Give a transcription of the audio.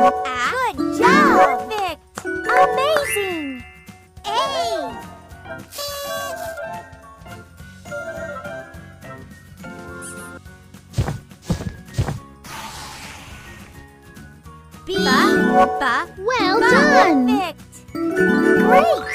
Good job! Perfect! Amazing! A! B! Ba! Well done! Perfect!